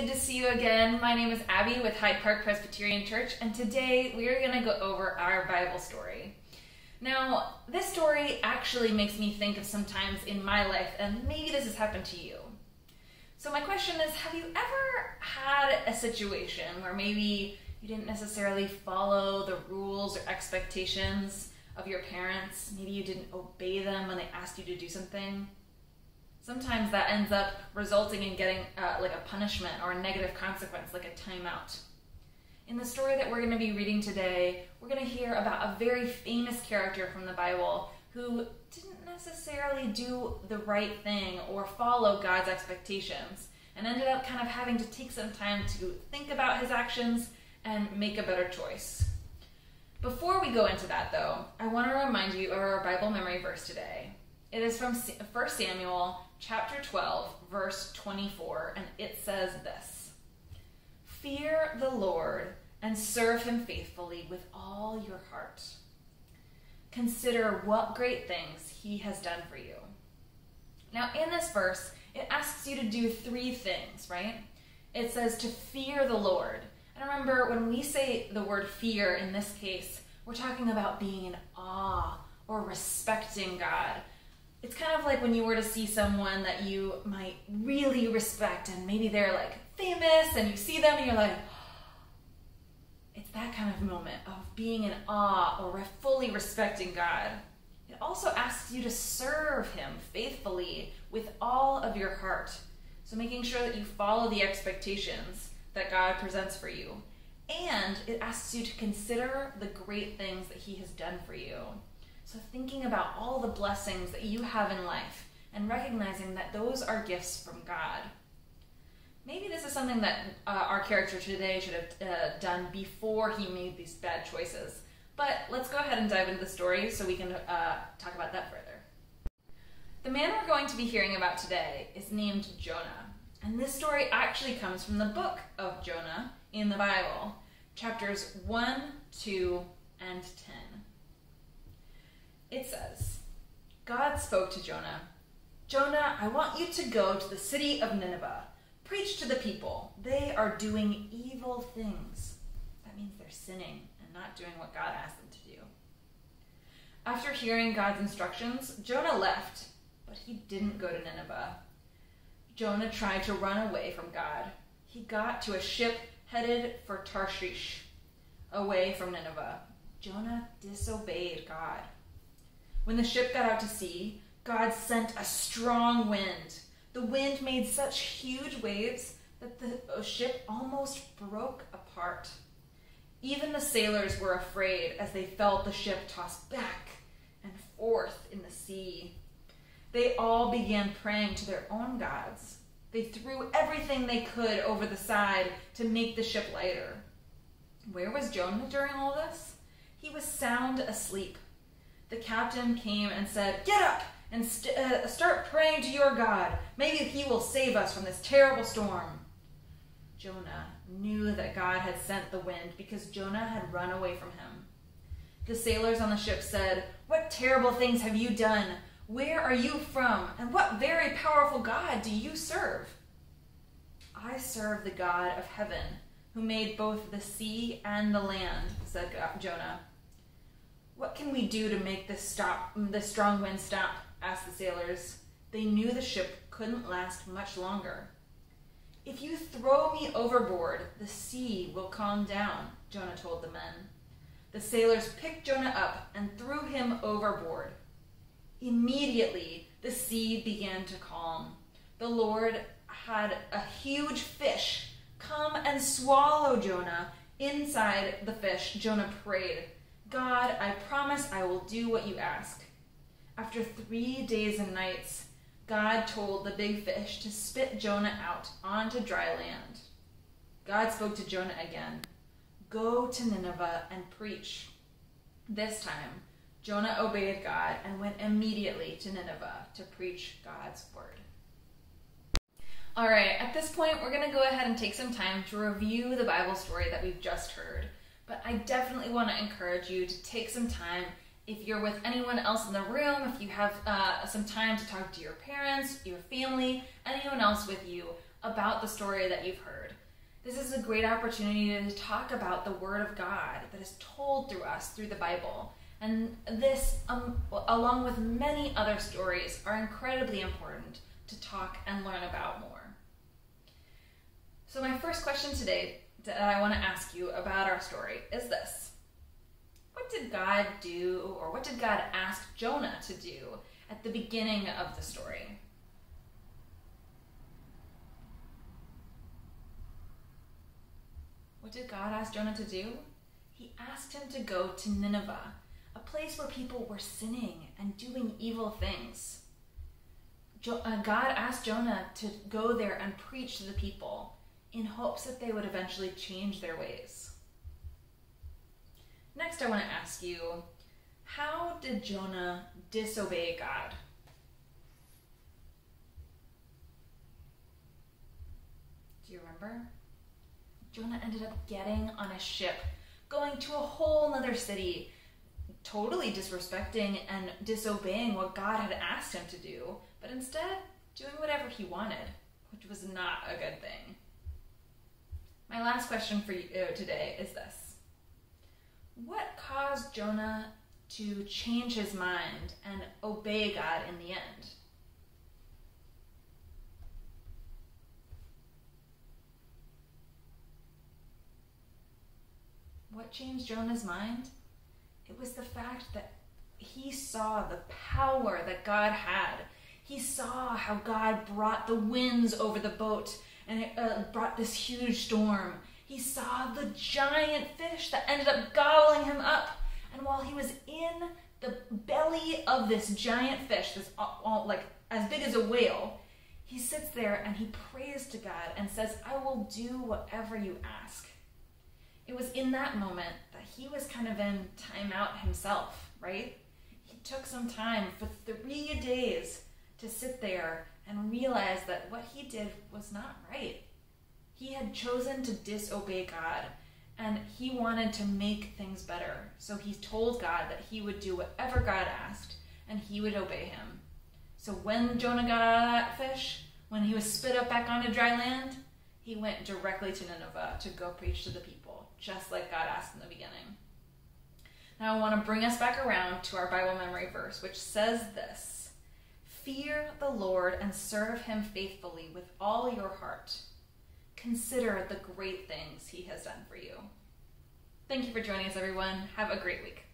good to see you again. My name is Abby with Hyde Park Presbyterian Church, and today we are going to go over our Bible story. Now, this story actually makes me think of some times in my life, and maybe this has happened to you. So, my question is Have you ever had a situation where maybe you didn't necessarily follow the rules or expectations of your parents? Maybe you didn't obey them when they asked you to do something? Sometimes that ends up resulting in getting uh, like a punishment or a negative consequence, like a timeout. In the story that we're going to be reading today, we're going to hear about a very famous character from the Bible who didn't necessarily do the right thing or follow God's expectations and ended up kind of having to take some time to think about his actions and make a better choice. Before we go into that, though, I want to remind you of our Bible memory verse today. It is from 1 Samuel chapter 12, verse 24, and it says this Fear the Lord and serve him faithfully with all your heart. Consider what great things he has done for you. Now, in this verse, it asks you to do three things, right? It says to fear the Lord. And remember, when we say the word fear in this case, we're talking about being in awe or respecting God it's kind of like when you were to see someone that you might really respect and maybe they're like famous and you see them and you're like it's that kind of moment of being in awe or fully respecting God. It also asks you to serve him faithfully with all of your heart. So making sure that you follow the expectations that God presents for you. And it asks you to consider the great things that he has done for you. So, thinking about all the blessings that you have in life and recognizing that those are gifts from God. Maybe this is something that uh, our character today should have uh, done before he made these bad choices. But let's go ahead and dive into the story so we can uh, talk about that further. The man we're going to be hearing about today is named Jonah. And this story actually comes from the book of Jonah in the Bible, chapters 1, 2, and 10. It says, God spoke to Jonah Jonah, I want you to go to the city of Nineveh. Preach to the people. They are doing evil things. That means they're sinning and not doing what God asked them to do. After hearing God's instructions, Jonah left, but he didn't go to Nineveh. Jonah tried to run away from God. He got to a ship headed for Tarshish, away from Nineveh. Jonah disobeyed God. When the ship got out to sea, God sent a strong wind. The wind made such huge waves that the ship almost broke apart. Even the sailors were afraid as they felt the ship toss back and forth in the sea. They all began praying to their own gods. They threw everything they could over the side to make the ship lighter. Where was Jonah during all this? He was sound asleep the captain came and said, Get up and st- uh, start praying to your God. Maybe he will save us from this terrible storm. Jonah knew that God had sent the wind because Jonah had run away from him. The sailors on the ship said, What terrible things have you done? Where are you from? And what very powerful God do you serve? I serve the God of heaven, who made both the sea and the land, said Jonah. What can we do to make this stop the strong wind stop? asked the sailors. They knew the ship couldn't last much longer. If you throw me overboard, the sea will calm down, Jonah told the men. The sailors picked Jonah up and threw him overboard. Immediately, the sea began to calm. The Lord had a huge fish come and swallow Jonah. Inside the fish, Jonah prayed, God, I promise I will do what you ask. After three days and nights, God told the big fish to spit Jonah out onto dry land. God spoke to Jonah again Go to Nineveh and preach. This time, Jonah obeyed God and went immediately to Nineveh to preach God's word. All right, at this point, we're going to go ahead and take some time to review the Bible story that we've just heard. But I definitely want to encourage you to take some time. If you're with anyone else in the room, if you have uh, some time to talk to your parents, your family, anyone else with you, about the story that you've heard. This is a great opportunity to talk about the Word of God that is told through us through the Bible. And this, um, along with many other stories, are incredibly important to talk and learn about more. So, my first question today that I want to ask you about our story is this What did God do, or what did God ask Jonah to do at the beginning of the story? What did God ask Jonah to do? He asked him to go to Nineveh, a place where people were sinning and doing evil things. Uh, God asked Jonah to go there and preach to the people in hopes that they would eventually change their ways. Next, I want to ask you how did Jonah disobey God? Do you remember? Jonah ended up getting on a ship, going to a whole other city, totally disrespecting and disobeying what God had asked him to do, but instead doing whatever he wanted, which was not a good thing. My last question for you uh, today is this What caused Jonah to change his mind and obey God in the end? What changed Jonah's mind? It was the fact that he saw the power that God had. He saw how God brought the winds over the boat and it uh, brought this huge storm. He saw the giant fish that ended up gobbling him up. And while he was in the belly of this giant fish, this all, all, like as big as a whale, he sits there and he prays to God and says, I will do whatever you ask it was in that moment that he was kind of in timeout himself, right? He took some time for three days to sit there and realize that what he did was not right. He had chosen to disobey God and he wanted to make things better. So he told God that he would do whatever God asked and he would obey him. So when Jonah got out of that fish, when he was spit up back onto dry land, he went directly to Nineveh to go preach to the people just like God asked in the beginning. Now, I want to bring us back around to our Bible memory verse, which says this Fear the Lord and serve him faithfully with all your heart. Consider the great things he has done for you. Thank you for joining us, everyone. Have a great week.